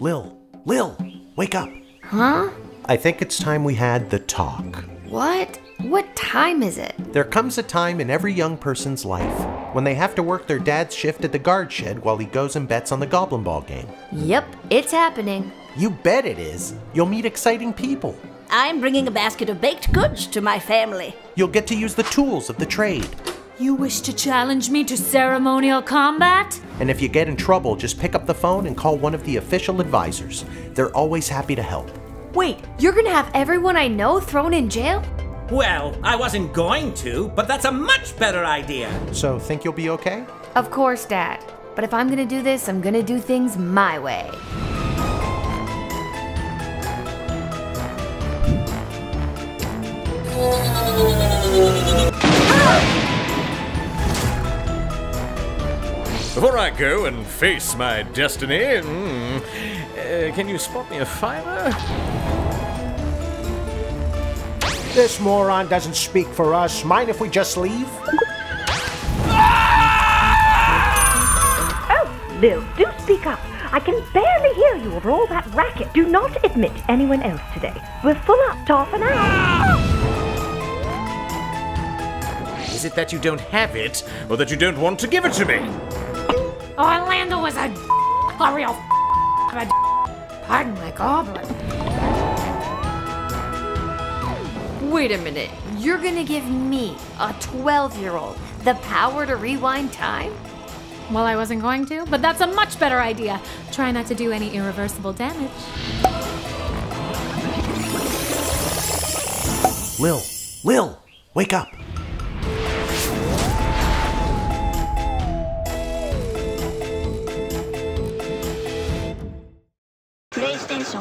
Lil, Lil, wake up. Huh? I think it's time we had the talk. What? What time is it? There comes a time in every young person's life when they have to work their dad's shift at the guard shed while he goes and bets on the Goblin Ball game. Yep, it's happening. You bet it is. You'll meet exciting people. I'm bringing a basket of baked goods to my family. You'll get to use the tools of the trade. You wish to challenge me to ceremonial combat? And if you get in trouble, just pick up the phone and call one of the official advisors. They're always happy to help. Wait, you're gonna have everyone I know thrown in jail? Well, I wasn't going to, but that's a much better idea. So, think you'll be okay? Of course, Dad. But if I'm gonna do this, I'm gonna do things my way. Ah! Before I go and face my destiny, mm, uh, can you spot me a fiver? This moron doesn't speak for us. Mind if we just leave? Oh, Lil, do speak up. I can barely hear you over all that racket. Do not admit anyone else today. We're full up to half an hour. Is it that you don't have it, or that you don't want to give it to me? Orlando was a a real a pardon my goblin. Wait a minute. You're gonna give me, a 12 year old, the power to rewind time? Well, I wasn't going to, but that's a much better idea. Try not to do any irreversible damage. Lil, Lil, wake up. 英雄。